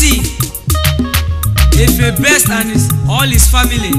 see Efe Best and his, all his family,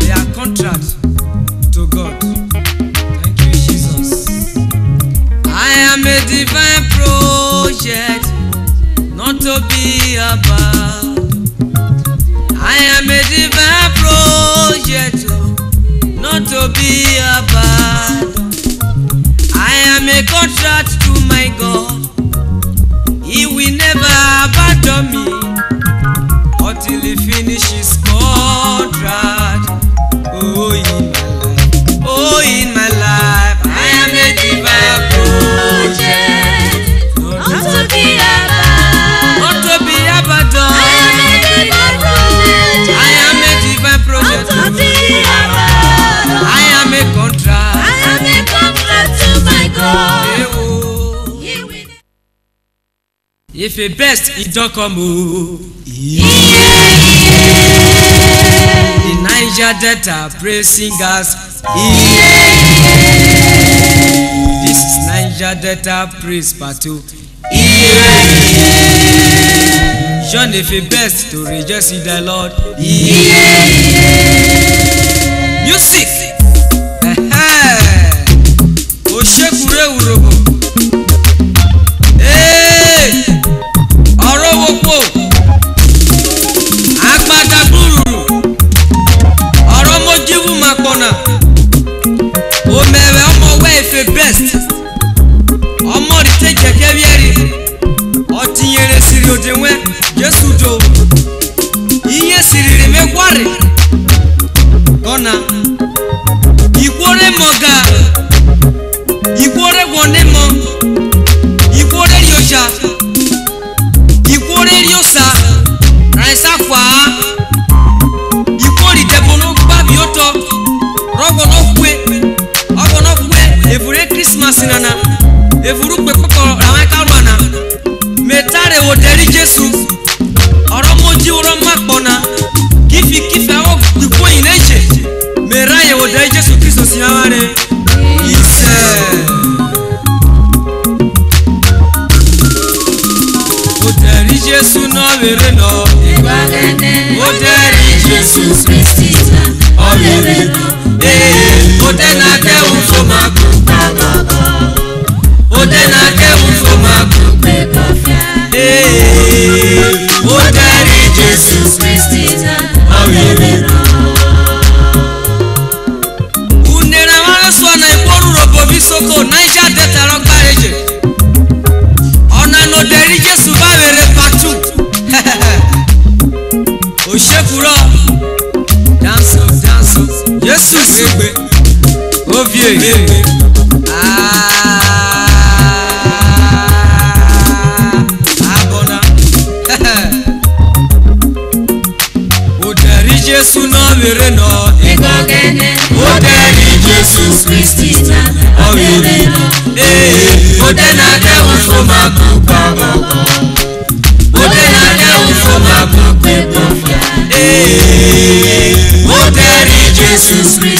they are contract to God. Thank you, Jesus. I am a divine project, not to be about. I am a divine project, not to be about. I am a contract to my God me until he finishes contract. Oh, in my life. Oh, in If Ife best e don come o. Oh. The Niger Delta praise singers. This is Niger Delta praise pato. John if Ife best to rejoice in the Lord. Music. Oṣekure Uroko. Jesus.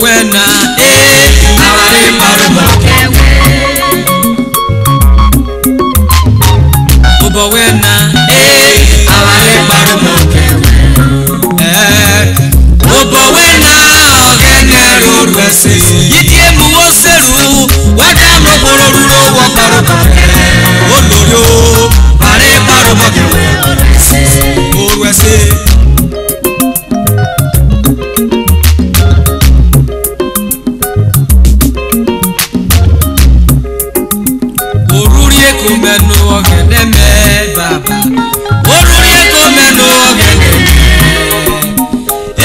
when kò mẹ́nu ọ̀gẹ̀dẹ̀ mẹ́ bàbá. Orúrí kò mẹ́nu ọ̀gẹ̀dẹ̀ mẹ́.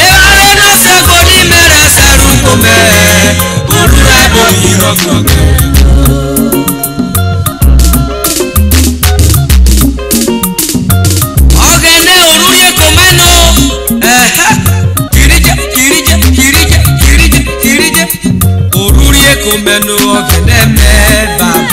Ìwàlẹ̀ náà sẹ́kọ̀ ní mẹ́rẹ̀ sẹ́rù kò mẹ́. Orúra bò yíyọ̀ gbọ̀ngàn. Ọ̀gẹ̀dẹ̀ orúrí kò mẹ́nu. Kìrìjẹ́ kìrìjẹ́ kìrìjẹ́ kìrìjẹ́ kìrìjẹ́. Orúrí kò mẹ́nu ọ̀gẹ̀dẹ̀ mẹ́ bàbá.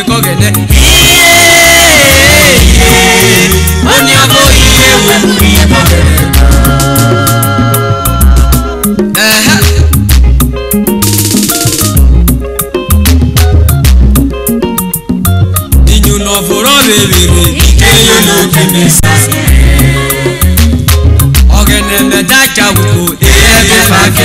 ṣe kọ́ gẹ̀dẹ́. ó ní abọ́ iye wẹ̀lú iye kọ́ gẹ̀dẹ́ kan. ìjùnà fòrọ̀ bèbèrè ìkéyìí ló kí mi sàṣẹ. ọ̀gẹ̀dẹ̀ mẹ́ta jáwùkú èyí ẹ̀ tó fà kí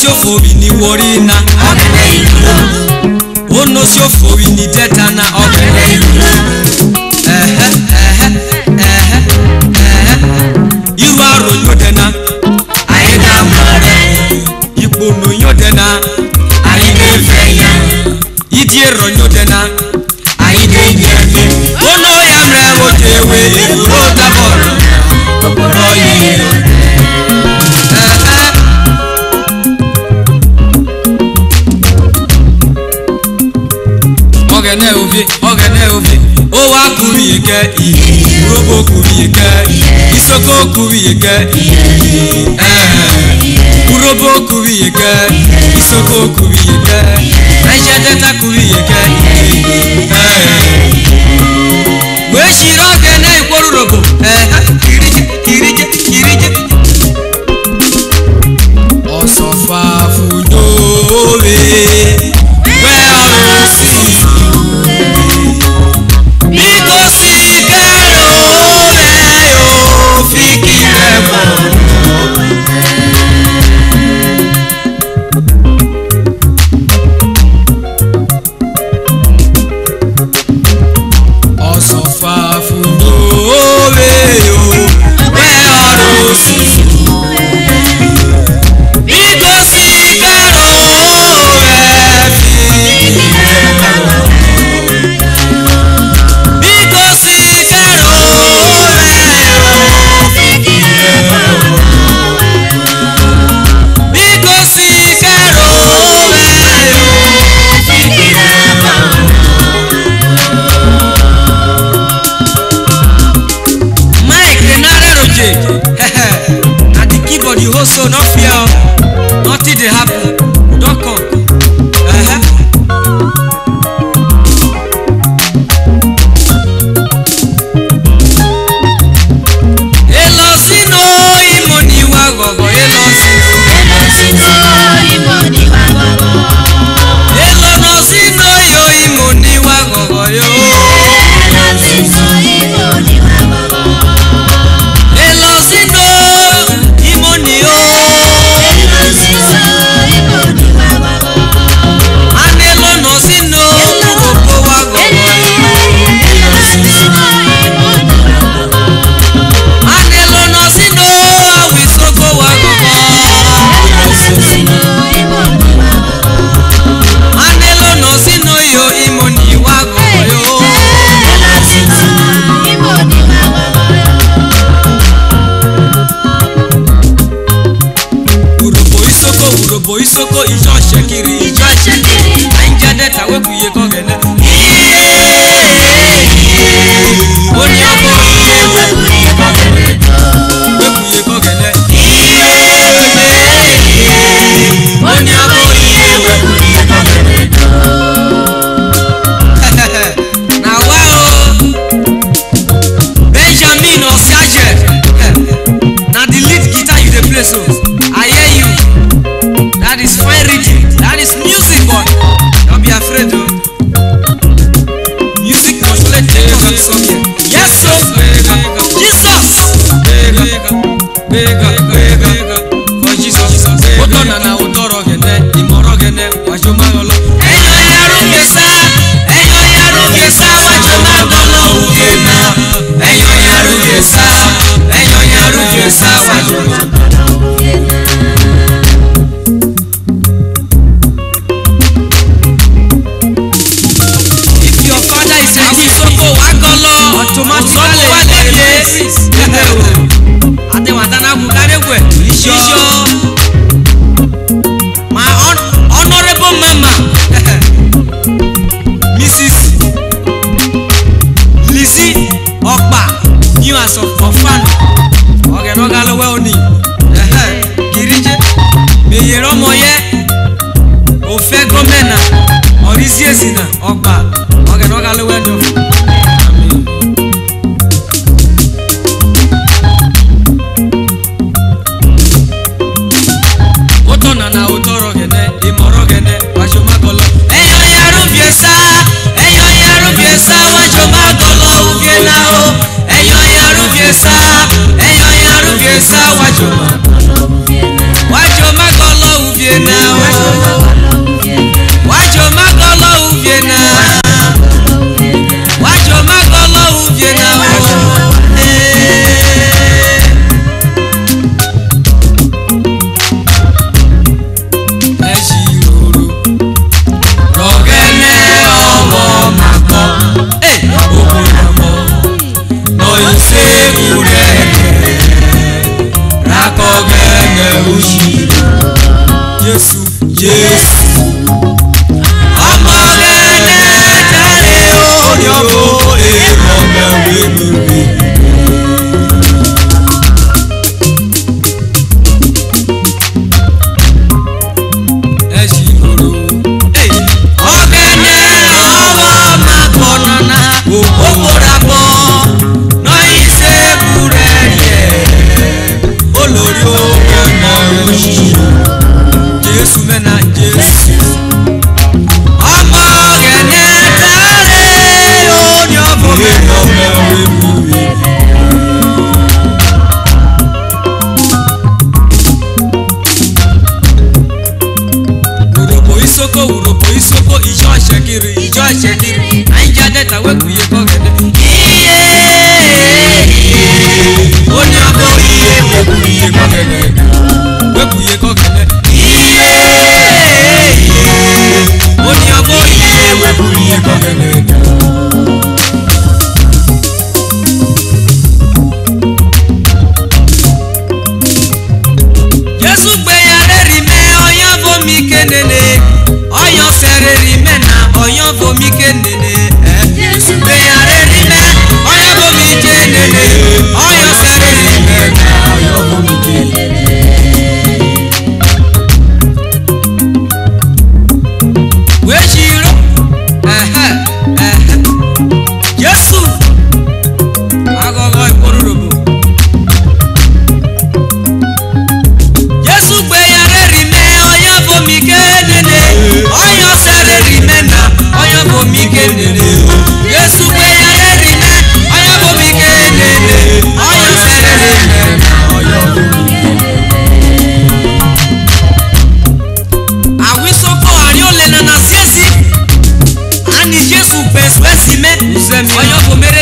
siofo bi ni wori na. Ọ̀gẹ̀dẹ̀ ìlú náà. Ó ni dẹ́ta na ọ̀gẹ̀dẹ̀ ìlú yike irobo kwuru yike isoko kwuru yike urobo kwuru yike isoko kwuru yike naija delta kwuru yike wee chiri oge na-ekworu robo eh. eh. eh. kirije kirije kirije Wesi me, oyo bomere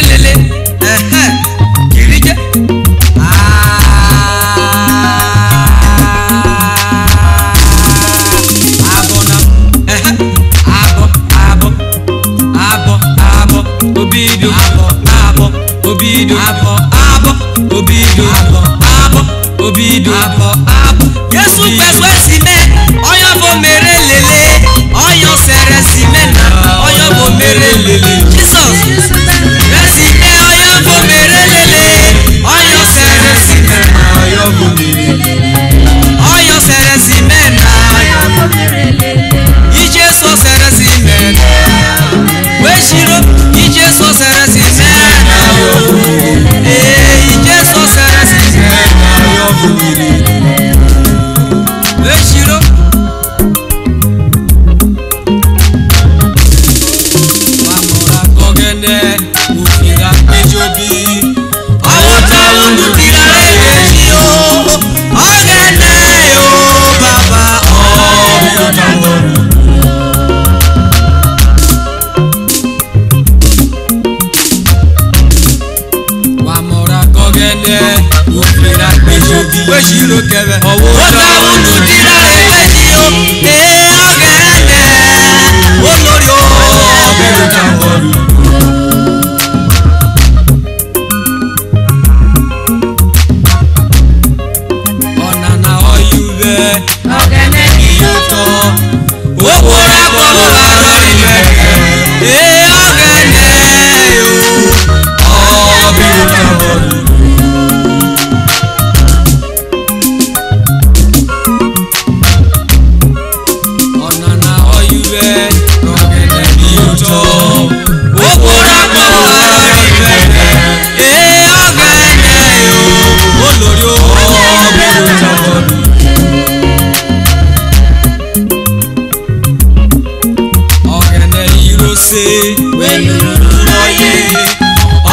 ose. welururu lóye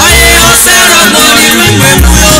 oye ọsẹ rọ lórí rúwẹ̀ mú lọ.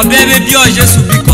ọbẹ̀ bẹ bí ọ̀ṣẹ́ sùn bí